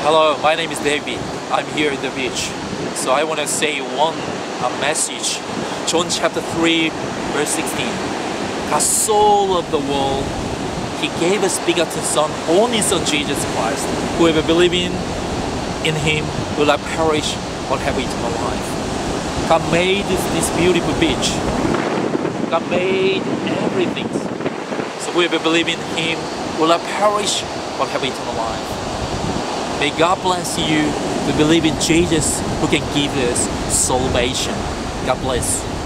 Hello, my name is David. I'm here in the beach. So I want to say one uh, message. John chapter 3, verse 16. The soul of the world, He gave His begotten Son, only Son Jesus Christ. Whoever believes in, in Him will not perish but have eternal life. God made this, this beautiful beach. God made everything. So whoever believes in Him will not perish but have eternal life. May God bless you to believe in Jesus who can give us salvation. God bless.